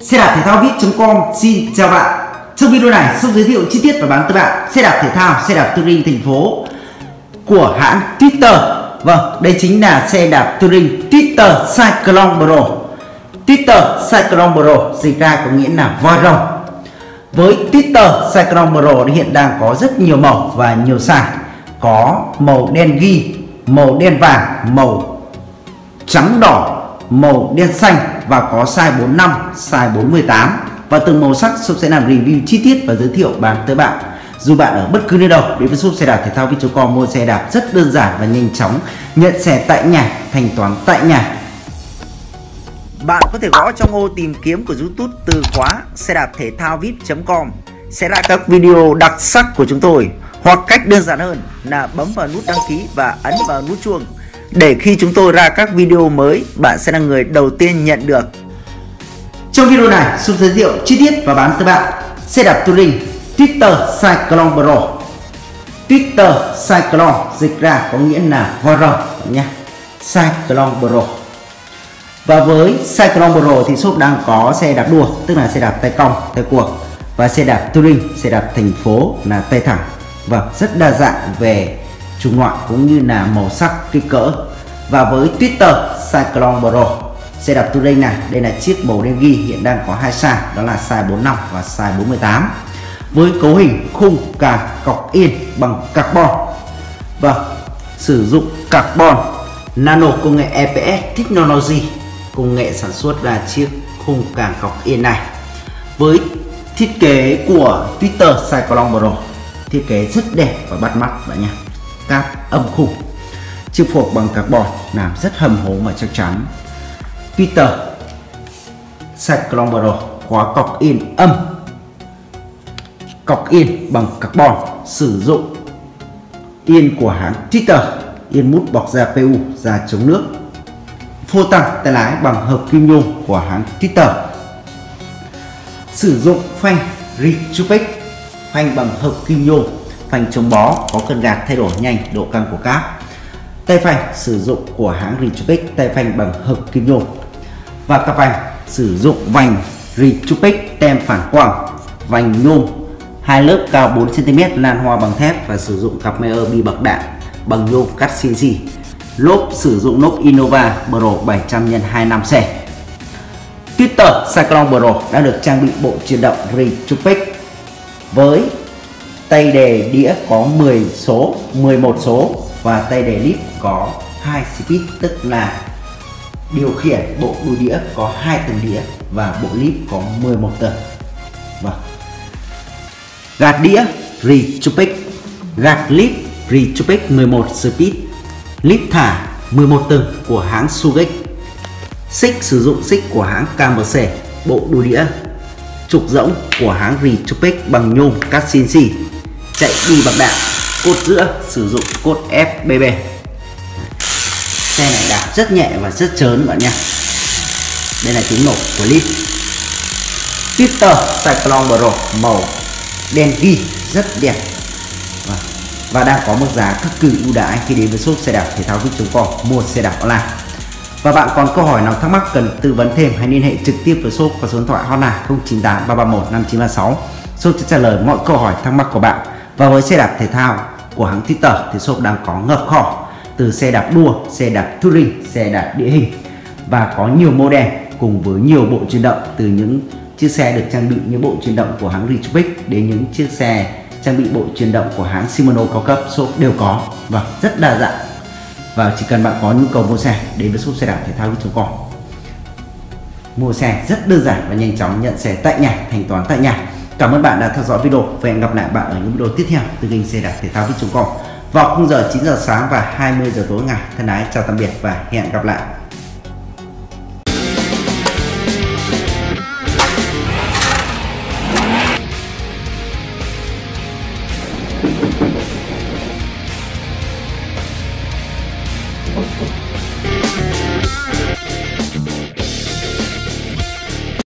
xe đạp thể thao vip.com xin chào bạn. Trong video này xin giới thiệu chi tiết và bán tới bạn xe đạp thể thao, xe đạp touring thành phố của hãng Twitter. Vâng đây chính là xe đạp touring Twitter Cyclone Pro. Twitter Cyclone Pro dịch ra có nghĩa là voi rồng. Với Twitter Cyclone Pro hiện đang có rất nhiều màu và nhiều size. Có màu đen ghi, màu đen vàng, màu trắng đỏ màu đen xanh và có size 45, size 48 và từng màu sắc shop sẽ làm review chi tiết và giới thiệu bán tới bạn. Dù bạn ở bất cứ nơi đâu đến với shop xe đạp thể thao Vichocom mua xe đạp rất đơn giản và nhanh chóng. Nhận xe tại nhà thanh toán tại nhà. Bạn có thể gõ trong ô tìm kiếm của YouTube từ khóa xe đạp thể thao vip.com sẽ là các video đặc sắc của chúng tôi. Hoặc cách đơn giản hơn là bấm vào nút đăng ký và ấn vào nút chuông để khi chúng tôi ra các video mới bạn sẽ là người đầu tiên nhận được. Trong video này Xuân giới thiệu chi tiết và bán tới bạn xe đạp touring Twitter Cyclone Pro. Twitter Cyclone dịch ra có nghĩa là voi rồng nhé. Cyclone Pro. Và với Cyclone Pro thì shop đang có xe đạp đua tức là xe đạp tay cong tay cuộc và xe đạp touring xe đạp thành phố là tay thẳng. Và vâng, rất đa dạng về chủng loại cũng như là màu sắc kích cỡ. Và với Twitter Cyclone Pro, xe đạp touring này, đây là chiếc màu đen ghi, hiện đang có hai size, đó là size 45 và size 48 với cấu hình khung càng cọc yên bằng carbon. Và sử dụng carbon nano công nghệ EPS Technology, công nghệ sản xuất ra chiếc khung càng cọc yên này. Với thiết kế của Twitter Cyclone Pro, thiết kế rất đẹp và bắt mắt bạn nha cáp âm khủng. chiếc phộp bằng carbon làm rất hầm hố và chắc chắn. Peter Cyclomero khóa cọc in âm. Cọc in bằng carbon sử dụng in của hãng Twitter, in mút bọc da PU da chống nước. Phô tăng tay lái bằng hợp kim nhôm của hãng Twitter. Sử dụng phanh Rechupic phanh bằng hợp kim nhôm phanh chống bó, có cân gạt thay đổi nhanh độ căng của cáp. Tay phanh sử dụng của hãng Rechupic tay phanh bằng hợp kim nhôm. Và cặp vành sử dụng vành Rechupic tem phản quang, vành nhôm. Hai lớp cao 4 cm lan hoa bằng thép và sử dụng cặp Meyer bi bậc đạn bằng nhôm cắt CNC lốp sử dụng lốp Innova Pro 700 x 25 c Twitter Cyclone Pro đã được trang bị bộ chuyển động Rechupic với tay đề đĩa có 10 số 11 số và tay đề lip có 2 speed, tức là điều khiển bộ đu đĩa có hai tầng đĩa và bộ lip có 11 tầng. Vâng. Gạt đĩa retropic gạt lip retropic 11 speed. Lip thả 11 tầng của hãng Sugex xích, sử dụng xích của hãng KMC bộ đu đĩa. Trục rỗng của hãng Retropic bằng nhôm cắt chạy đi bằng đạn cốt giữa sử dụng cốt FBB xe này đạp rất nhẹ và rất trớn bạn nhé đây là tiếng nổ của lít Twitter Cyclone Pro màu đen ghi rất đẹp. Và, và đang có mức giá cực kỳ ưu đãi khi đến với shop xe đạp thể thao vip.com mua xe đạp online. Và bạn còn câu hỏi nào thắc mắc cần tư vấn thêm hãy liên hệ trực tiếp với shop qua số điện thoại hotline 098 331 5936 shop sẽ trả lời mọi câu hỏi thắc mắc của bạn và với xe đạp thể thao của hãng Titter thì shop đang có ngập kho từ xe đạp đua, xe đạp touring, xe đạp địa hình và có nhiều model cùng với nhiều bộ chuyển động từ những chiếc xe được trang bị những bộ chuyển động của hãng Ridgeback đến những chiếc xe trang bị bộ chuyển động của hãng Shimano cao cấp shop đều có. Và rất đa dạng. Và chỉ cần bạn có nhu cầu mua xe đến với shop xe đạp thể thao com. Mua xe rất đơn giản và nhanh chóng nhận xe tại nhà thanh toán tại nhà cảm ơn bạn đã theo dõi video và hẹn gặp lại bạn ở những video tiếp theo từ kênh xe đạp thể thao com vào khung giờ 9 giờ sáng và 20 giờ tối ngày. Thân ái, chào tạm biệt và hẹn gặp lại.